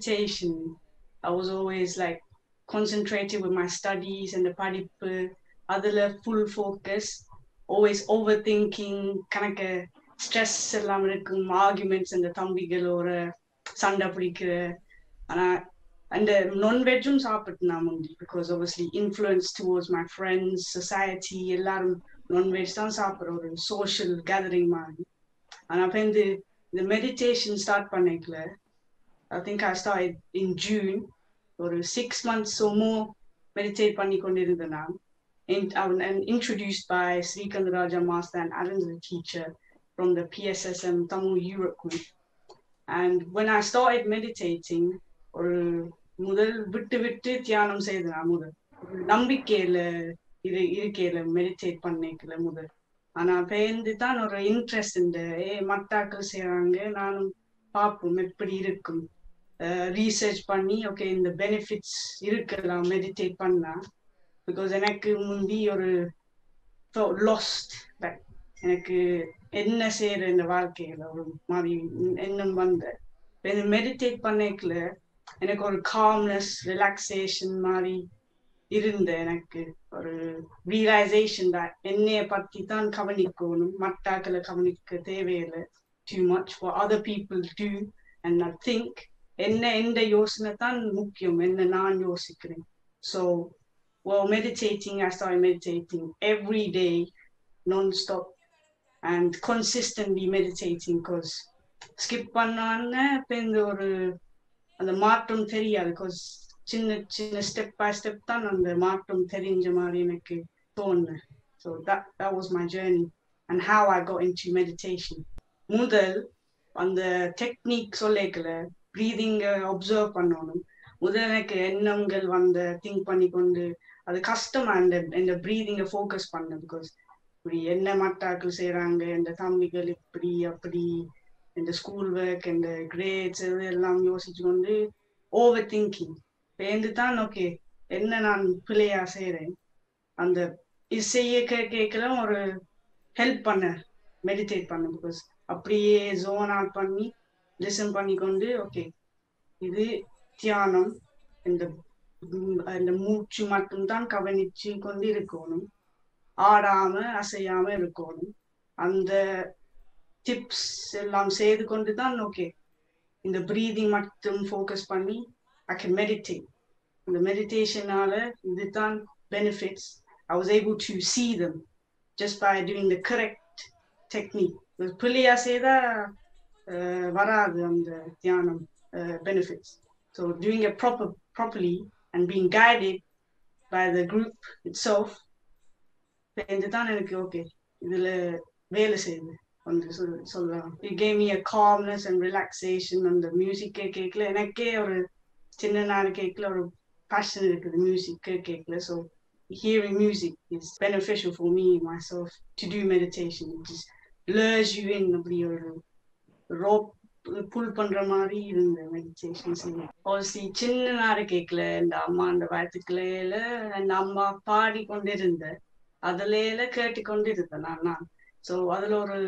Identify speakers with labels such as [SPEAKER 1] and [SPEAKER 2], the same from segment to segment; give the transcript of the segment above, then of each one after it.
[SPEAKER 1] before meditation, I was always like concentrated with my studies and the படிப்பு அதுல full focus always overthinking கணக்கு stress எல்லாம் இருக்கும் arguments இந்த தம்பிகளோட சண்டை பிடிக்கிற ஆனா அந்த நான்வெஜ்ஜும் சாப்பிட்டு நான் முந்தி because obviously influence towards my friends society எல்லாரும் நான்வெஜ் தான் சாப்பிட்ற ஒரு சோஷியல் கேதரிங் மாதிரி ஆனா அப்ப இந்த இந்த மெடிடேஷன் ஸ்டார்ட் பண்ணிக்கல I think I start in June ஒரு சிக்ஸ் மந்த்ஸ் மோ மெடிடேட் பண்ணி கொண்டிருந்தேன் நான் and I was introduced by Srikant Raja Master and Alan the teacher from the PSSM Tamil Europe group. And when I started meditating, ஒரு முதல் விட்டு விட்டு தியானம் செய்தேன் நான் முதல் ஒரு நம்பிக்கையில இரு இருக்கையில மெடிடேட் பண்ணிக்கல முதல் ஆனா பேருந்து தான் ஒரு இன்ட்ரெஸ்ட் இந்த ஏ மட்டாக்கள் செய்யறாங்க நானும் பார்ப்போம் எப்படி இருக்கும் ரீசர்ச் பண்ணி ஓகே இந்த பெனிஃபிட்ஸ் இருக்கலாம் மெடிடேட் பண்ணா பிகாஸ் எனக்கு முந்தி ஒரு லாஸ்ட் எனக்கு என்ன செய்யற இந்த வாழ்க்கையில ஒரு மாதிரி எண்ணம் வந்த மெடிடேட் பண்ணிக்கல எனக்கு ஒரு காம்னஸ் ரிலாக்ஸேஷன் மாதிரி இருந்த எனக்கு ஒரு ரியலைசேஷன் தான் என்னைய பத்தி தான் கவனிக்கணும் மட்டாக்களை கவனிக்க தேவையில்லை too much for other people two and I think என்ன எந்த யோசனை தான் முக்கியம் என்ன நான் யோசிக்கிறேன் so while meditating, I started meditating every day, non-stop, and consistently meditating because skip பண்ணான்னு இப்போ இந்த ஒரு அந்த மாற்றம் தெரியாது பிகாஸ் சின்ன சின்ன ஸ்டெப் பை ஸ்டெப் தான் அந்த மாற்றம் தெரிஞ்ச மாதிரி எனக்கு தோணுது so that that was my journey and how I got into meditation முதல் அந்த டெக்னிக் சொல்லிக்கல ப்ரீதிங்க அப்சர்வ் பண்ணணும். முதலுக்கு எனக்கு எண்ணங்கள் வந்த திங்க் பண்ணி கொண்டு அது கஷ்டமா இந்த இந்த ப்ரீதிங்க ஃபோக்கஸ் பண்ண பிகாஸ் இப்படி என்ன மட்டாக்கள் செய்யறாங்க இந்த தம்பிகள் இப்படி அப்படி இந்த ஸ்கூல் ஒர்க் இந்த கிரேட்ஸ் இது எல்லாம் யோசிச்சு கொண்டு ஓவர் திங்கிங் பேந்து தான் ஓகே என்ன நான் பிள்ளையா செய்யறேன் அந்த இசைய செய்ய கேட்கல ஒரு ஹெல்ப் பண்ண மெடிடேட் பண்ண பிகாஸ் அப்படியே ஜோன் அவுட் பண்ணி லிசன் பண்ணி கொண்டு ஓகே இது தியானம் இந்த இந்த மூச்சு மட்டும்தான் கவனிச்சு கொண்டு இருக்கணும் ஆடாம அசையாம இருக்கணும் அந்த டிப்ஸ் எல்லாம் செய்து கொண்டு தான் ஓகே இந்த ப்ரீதிங் மட்டும் ஃபோக்கஸ் பண்ணி ஐ கேன் மெடிடேட் இந்த மெடிடேஷனால இதுதான் benefits I was able to see them just by doing the correct technique பிள்ளையா செய்தா வராது அந்த தியானம் benefits so doing a proper properly and being guided by the group itself இதுதான் எனக்கு ஓகே இதுல வேலை செய்யுது வந்து சொல்லலாம் it gave me a calmness and relaxation அந்த மியூசிக் கேட்கல எனக்கே ஒரு சின்ன நாள் கேட்கல ஒரு பேஷன் இருக்குது மியூசிக் கேட்கல so hearing music is beneficial for me myself to do meditation it just lures you in அப்படி ஒரு rope pull பண்ற மாதிரி இருந்த மெடிடேஷன் செய்ய சின்ன நேரம் கேட்கல இந்த அம்மா அந்த வயத்துக்குள்ள அந்த அம்மா பாடி கொண்டிருந்த அதுல கேட்டு கொண்டு இருந்தேன் நான் நான். ஸோ அதுல ஒரு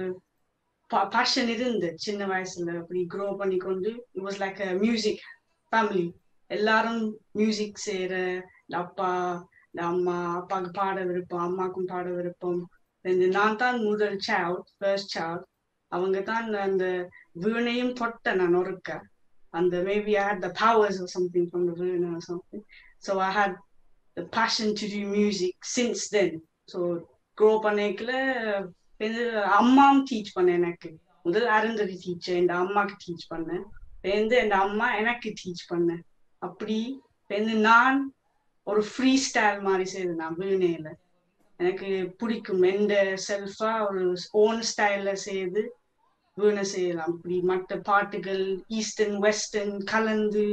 [SPEAKER 1] பேஷன் இருந்து சின்ன வயசுல அப்படி க்ரோ பண்ணி கொண்டு it was like music family எல்லாரும் மியூசிக் செய்யற இந்த அப்பா இந்த அம்மா அப்பாவுக்கு பாட விருப்பம் அம்மாக்கும் பாட விருப்பம். நான் தான் முதல் சைல்ட் ஃபர்ஸ்ட் சைல்ட் அவங்க தான் அந்த வீணையும் தொட்ட நான் ஒருக்க அந்த maybe I had the powers or something from the veena or something so I had the passion to do music since then so grow பண்ணிக்கல அம்மாவும் டீச் பண்ணேன் எனக்கு. முதல் அருந்ததி டீச்சர் என் அம்மாக்கு டீச் பண்ணேன். வந்து என் அம்மா எனக்கு டீச் பண்ணேன். அப்படி வந்து நான் ஒரு ஃப்ரீ ஸ்டைல் மாதிரி செய்தேன் நான் வீணையில. எனக்கு பிடிக்கும். எந்த செல்ஃபா ஒரு ஓன் ஸ்டைல்ல செய்து வீணை செய்யலாம் அப்படி மற்ற பாட்டுகள் ஈஸ்டர்ன் வெஸ்டர்ன் கலந்து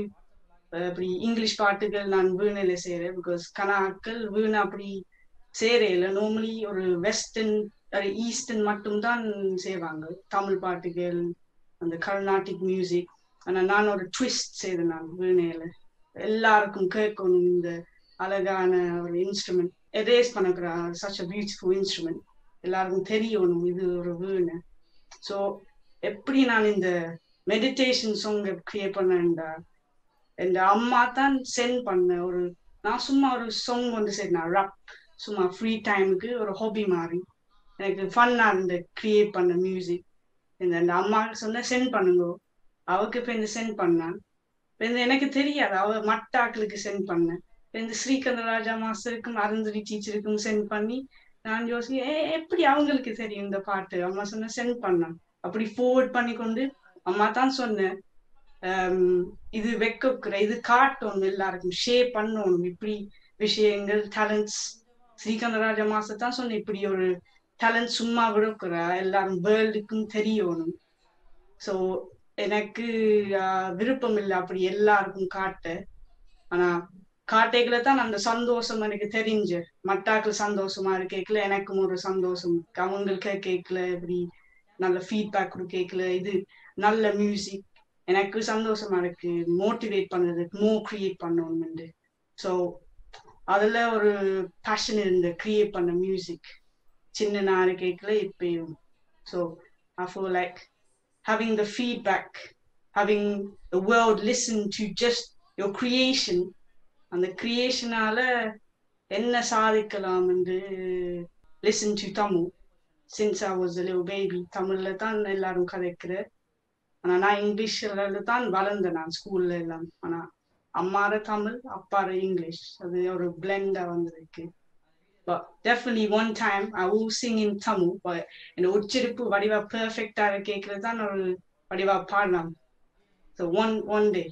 [SPEAKER 1] அப்படி இங்கிலீஷ் பாட்டுகள் நான் வீணையில செய்யறேன் பிகாஸ் கனாக்கள் வீணை அப்படி செய்யறேன் நார்மலி ஒரு வெஸ்டர்ன் ஈஸ்டர்ன் மட்டும்தான் செய்வாங்க தமிழ் பாட்டுகள் அந்த கர்நாடிக் மியூசிக் ஆனா நான் ஒரு ட்விஸ்ட் செய்தேன் நான் வீணையில எல்லாருக்கும் கேட்கணும் இந்த அழகான ஒரு instrument erase பண்ணக்கிற such a beautiful instrument எல்லாருக்கும் தெரியணும் இது ஒரு வீணை ஸோ எப்படி நான் இந்த மெடிடேஷன் சாங் கிரியேட் பண்ணேன்டா? என் அம்மா தான் சென்ட் பண்ண ஒரு நான் சும்மா ஒரு சாங் வந்து சரி நான் ரப் சும்மா ஃப்ரீ டைமுக்கு ஒரு ஹாபி மாதிரி. எனக்கு ஃபன்னாக இருந்து கிரியேட் பண்ண மியூசிக் இந்த அந்த அம்மா சொன்ன சென்ட் பண்ணுங்க. அவருக்கு இப்போ இந்த சென்ட் பண்ணான். இப்போ இந்த எனக்கு தெரியாது. அவ மட்டாக்களுக்கு சென்ட் பண்ணேன் இப்போ இந்த ஸ்ரீகந்த ராஜா மாஸ்டருக்கும் அருந்ததி டீச்சருக்கும் சென்ட் பண்ணி நான் யோசி ஏ எப்படி அவங்களுக்கு தெரியும் இந்த பாட்டு? அம்மா சொன்ன சென்ட் பண்ணான். அப்படி ஃபோர்வர்ட் பண்ணி கொண்டு அம்மா தான் சொன்னேன் இது வைக்கிற இது காட்டணும் எல்லாருக்கும் ஷேர் பண்ணணும் இப்படி விஷயங்கள் டேலண்ட்ஸ் ஸ்ரீகந்தராஜ மாசத்தான் தான் சொன்னேன் இப்படி ஒரு டேலண்ட் சும்மா விடுக்கிற எல்லாரும் வேர்ல்டுக்கும் தெரியணும் ஸோ எனக்கு விருப்பம் இல்லை அப்படி எல்லாருக்கும் காட்ட. ஆனா காட்டைகளை தான் அந்த சந்தோஷம் எனக்கு தெரிஞ்சு. மட்டாக்கள் சந்தோஷமா இருக்கேக்கல எனக்கும் ஒரு சந்தோஷம் அவங்களுக்கு கேட்கல இப்படி நல்ல ஃபீட்பேக் கேட்கல இது நல்ல மியூசிக் எனக்கு சந்தோஷமா இருக்கு மோட்டிவேட் பண்ணது மோ கிரியேட் பண்ணணும் ஸோ அதுல ஒரு பேஷன் இருந்து கிரியேட் பண்ண மியூசிக் சின்ன நாள் கேட்கல இப்பயும் so I four like having the feedback having the world listen to just your creation அந்த கிரியேஷனால என்ன சாதிக்கலாம் என்று listen to Tamil since I was live baby தமிழ்ல தான் எல்லாரும் கதைக்கிற. ஆனா நான் இங்கிலீஷ்ல தான் வளர்ந்தேன் நான் ஸ்கூல்ல எல்லாம். ஆனா அம்மார தமிழ் அப்பார இங்கிலீஷ். அது ஒரு பிளெண்டா வந்திருக்கு definitely one time I would sing in Tamil இந்த உச்சரிப்பு வடிவா பெர்ஃபெக்டா கேட்கறது தான் ஒரு வடிவா பாடலாம். ஸோ ஒன் ஒன் டே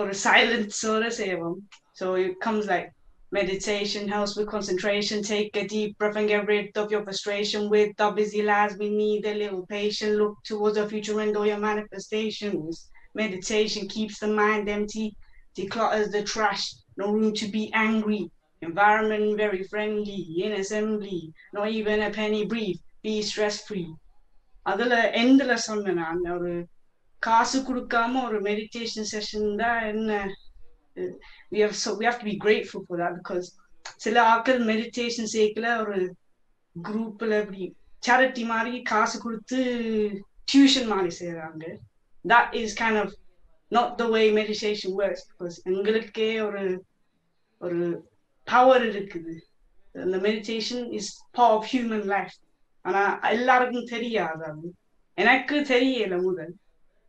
[SPEAKER 1] ஒரு சைலன்ஸோட சேவம் so it comes like meditation helps with concentration. Take a deep breath and get rid of your frustration with the busy lives. We need a little patience. Look towards the future and all your manifestations. Meditation keeps the mind empty, declutters the trash. No room to be angry. Environment very friendly. In assembly, not even a penny brief. Be stress free. அதுல எண்ட்ல சொன்னேன் நான் ஒரு காசு கொடுக்காம ஒரு meditation session தான் என்ன we have so we have to be grateful for that because சில ஆட்கள் மெடிடேஷன் சேர்க்கல ஒரு குரூப்ல இப்படி சேரிட்டி மாதிரி காசு கொடுத்து டியூஷன் மாதிரி செய்யறாங்க that is kind of not the way meditation works because எங்களுக்கே ஒரு ஒரு பவர் இருக்குது. அந்த meditation is power of human life ஆனா எல்லாருக்கும் தெரியாது அது. எனக்கு தெரியல முதல்.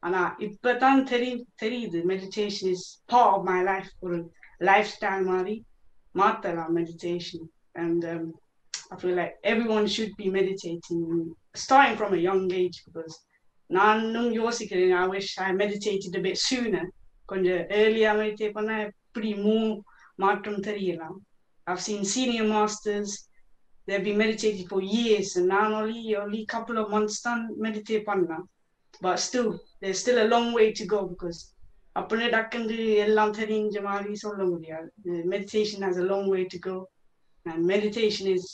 [SPEAKER 1] ஆனா இப்பதான் தெரி தெரியுது meditation is part of my life ஒரு லைஃப் ஸ்டைல் மாதிரி மாத்தலாம் meditation and I feel like everyone should be meditating starting from a young age because நானும் யோசிக்கிறேன் I wish I meditated a bit sooner கொஞ்சம் ஏர்லியா மெடிடேட் பண்ணா எப்படி மூ மாற்றம் தெரியலாம் I've seen senior masters they've been meditating for years and நான் only only couple of months தான் meditate பண்ணலாம் but still there's still a long way to go because அப்படியே டக்குண்டு எல்லாம் தெரிஞ்ச மாதிரி சொல்ல முடியாது meditation has a long way to go and meditation is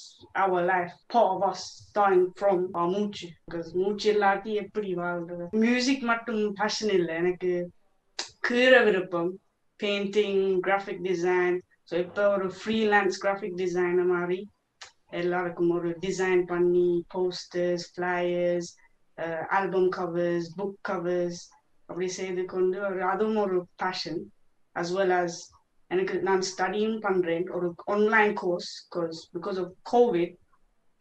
[SPEAKER 1] our life part of us starting from our மூச்சு because மூச்சு இல்லாட்டி எப்படி வாழ்றது மியூசிக் மட்டும் பேஷன் இல்லை எனக்கு கீழ விருப்பம் பெயிண்டிங் கிராஃபிக் டிசைன் ஸோ இப்போ ஒரு ஃப்ரீலான்ஸ் கிராஃபிக் டிசைனர் மாதிரி எல்லாருக்கும் ஒரு டிசைன் பண்ணி posters flyers album covers book covers அப்படி செய்து கொண்டு ஒரு அதுவும் ஒரு பேஷன் அஸ் வெல் அஸ் எனக்கு நான் ஸ்டடியும் பண்றேன் ஒரு online course course because of covid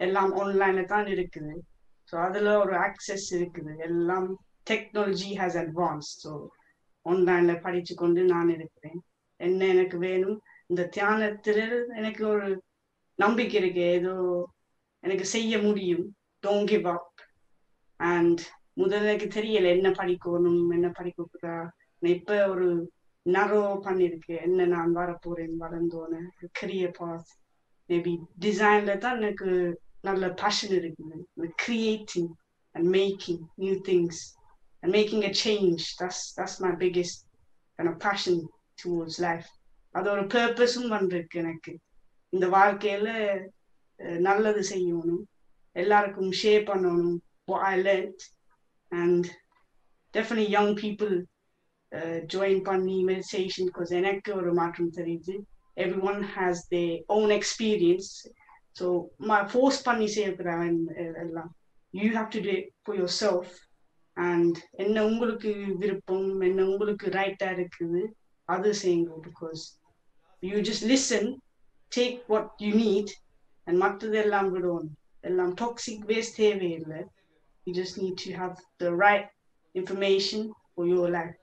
[SPEAKER 1] எல்லாம் ஆன்லைன்ல தான் இருக்குது ஸோ அதுல ஒரு ஆக்சஸ் இருக்குது எல்லாம் டெக்னாலஜி ஹாஸ் அட்வான்ஸ் ஸோ ஆன்லைன்ல படிச்சு கொண்டு நான் இருக்கிறேன் என்ன எனக்கு வேணும் இந்த தியானத்தில் எனக்கு ஒரு நம்பிக்கை இருக்கு ஏதோ எனக்கு செய்ய முடியும் டோன்ட் கிவ் அப் அண்ட் முதல்ல எனக்கு தெரியல என்ன படிக்கணும் என்ன படிக்க இப்ப ஒரு நரோ பண்ணிருக்கு என்ன நான் வரப்போறேன் வளர்ந்தோன்னு. கரியர் பாஸ் மேபி டிசைன்ல தான் எனக்கு நல்ல பேஷன் இருக்குது creating and making new things and making a change that's that's my biggest kind of passion towards அது ஒரு பர்பஸும் பண்ணிருக்கு எனக்கு. இந்த வாழ்க்கையில நல்லது செய்யணும். எல்லாருக்கும் ஷேர் பண்ணணும். what I learned and definitely young people uh, join பண்ணி meditation because எனக்கு ஒரு மாற்றம் தெரியுது everyone has their own experience so my force பண்ணி செய்யக்கூடாது எல்லாம் you have to do it for yourself and என்ன உங்களுக்கு விருப்பம் என்ன உங்களுக்கு ரைட்டா இருக்குது அது செய்யுங்க because you just listen take what you need and மற்றது எல்லாம் விடுவோம் எல்லாம் டாக்ஸிக் வேஸ்ட் தேவையில்லை you just need to have the right information for your life.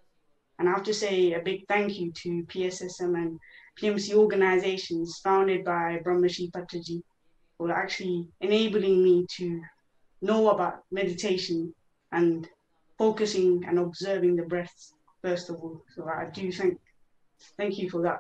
[SPEAKER 1] And I have to say a big thank you to PSSM and PMC organizations founded by Brahmarshi Patriji for actually enabling me to know about meditation and focusing and observing the breaths first of all. So I do thank thank you for that.